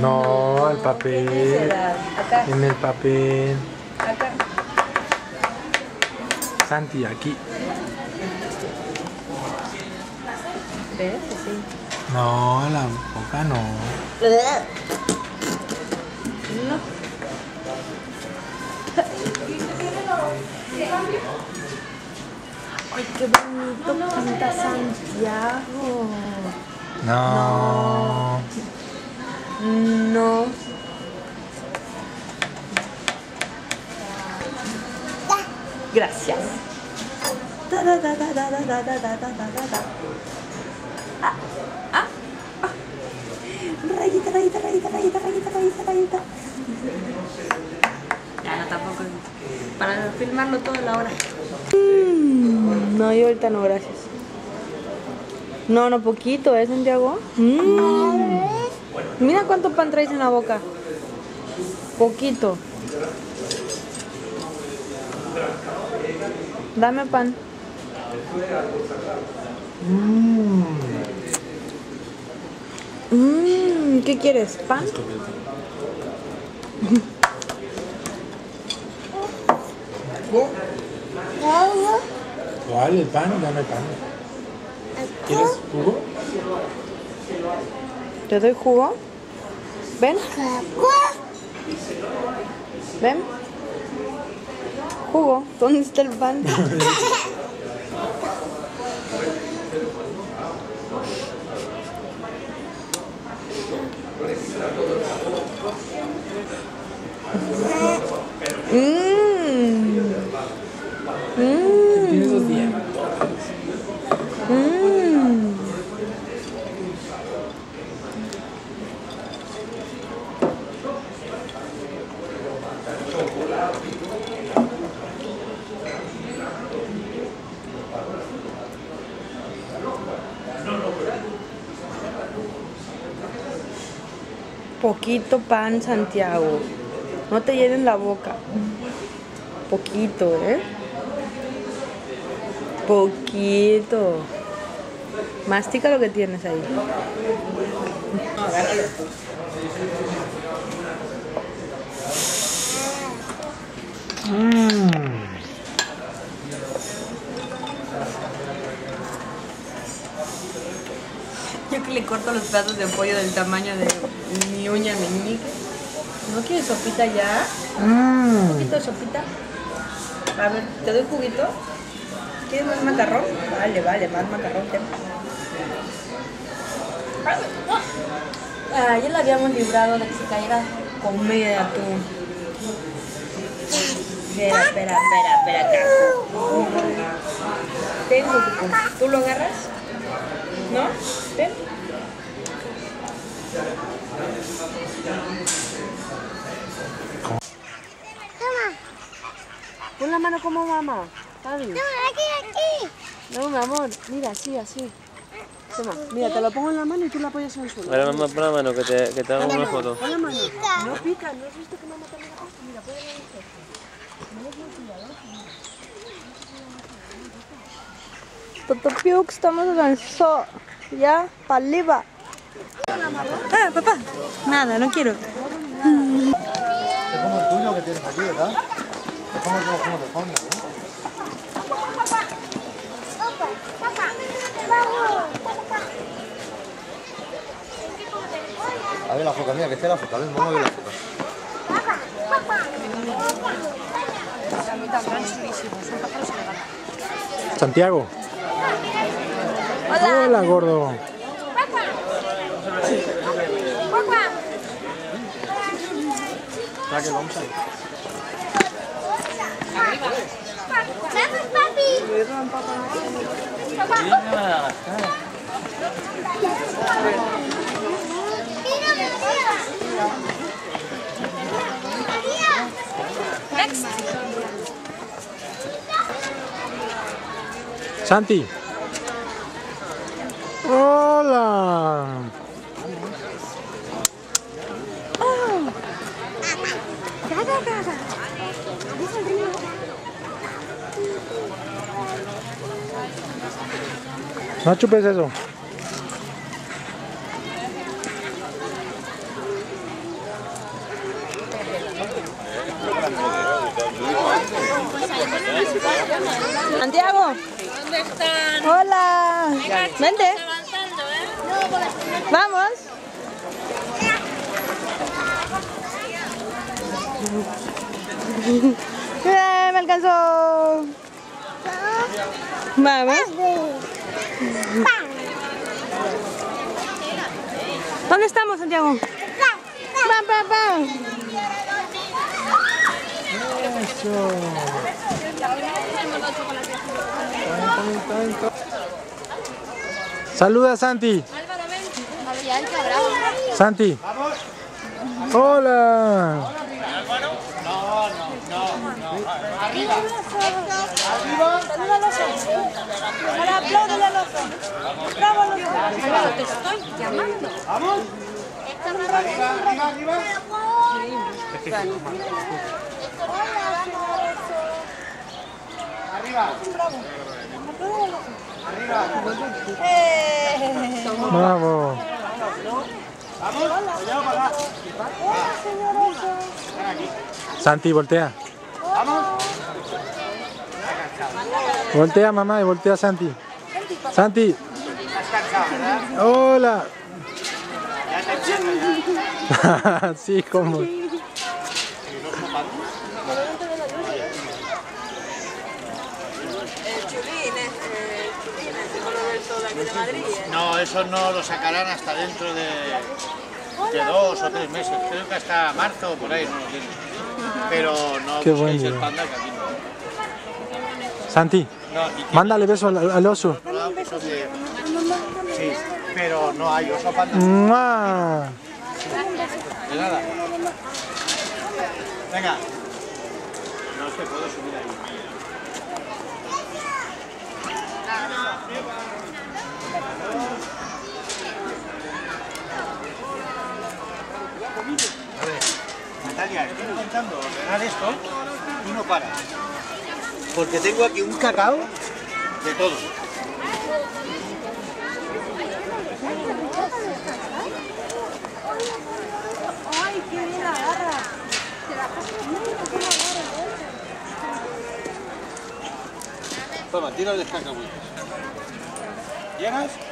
No, el papel. Acá, En el papel. acá. Santi, aquí. ¿Ves? Sí. No, la boca no. No. Ay, qué bonito pinta Santiago. No. No. No. Gracias. Ah, ah. Rayita, rayita, rayita, rayita, rayita, rayita, rayita. Ya, no, tampoco. Para filmarlo toda la hora. Mm, no, yo ahorita no, gracias. No, no, poquito, ¿eh, Santiago? Mira cuánto pan traes en la boca. Poquito. Dame pan. Mm, ¿Qué quieres? ¿Pan? ¿Cuál? ¿El pan? Dame pan. ¿Quieres jugo? ¿Te doy jugo? ¿Ven? ¿Ven? Jugo. ¿Dónde está el pan? Mmm. Poquito pan, Santiago. No te llenen la boca. Poquito, ¿eh? Poquito. Mastica lo que tienes ahí. Yo que le corto los pedazos de pollo del tamaño de mi uña meñique. ¿No quieres sopita ya? ¿Un poquito de sopita? A ver, ¿te doy juguito? ¿Quieres más macarrón? Vale, vale, más macarrón. ten. Ah, ya la habíamos librado de que se cayera comida de atún. Espera, espera, espera, espera acá. Ten. ¿Tú lo agarras? ¿No? Ten. Pon la mano como mamá. Javi. aquí, aquí. No, mi amor, mira, así, así. Toma, mira, te lo pongo en la mano y tú la apoyas en el suelo. Ahora mamá, pon la mano que te, que te hago una foto. Pon la mano. No pica, ¿no has visto que mamá también la puesto? Mira, ponla en el suelo. Totopiuk, estamos en el zoo. Ya, para arriba. Ah, papá. Nada, no quiero. Te pongo el tuyo que tienes aquí, ¿verdad? Te pongo el como de fondo, ¿no? Papá, papá. Vamos. A ver la foca, mira que esté la foca, a ver, vamos a ver la foca. Papá, papá. Santiago. Hola, gordo. Trague. Vamos, papi. Santi. Hola. No chupes eso. Santiago. ¿Dónde están? Hola. Vente. ¿eh? Vamos. Eh, me alcanzó. Vamos. ¿Dónde estamos, Santiago? Pam, pam, pam. Saluda Santi. Santi. Hola. Ahora apláudele al oso. Bravo. Te estoy llamando. Bravo. Santi, voltea. Voltea mamá y voltea Santi. Santi. Hola. sí, como. No, eso no lo sacarán hasta dentro de, de dos o tres meses. Creo que hasta marzo o por ahí no lo. Pero no Qué buen busquéis el día. panda que aquí no. Santi, No, mándale beso al, al oso. lado, eso de- Sí, pero no hay oso panda. ¡Mua! De nada. Venga. No que puedo subir ahí. A ver, Natalia, estoy intentando ordenar esto y no para. Porque tengo aquí un cacao de todo. Toma, tira de cacahuetes. ¿Llegas? Mira los tiburones.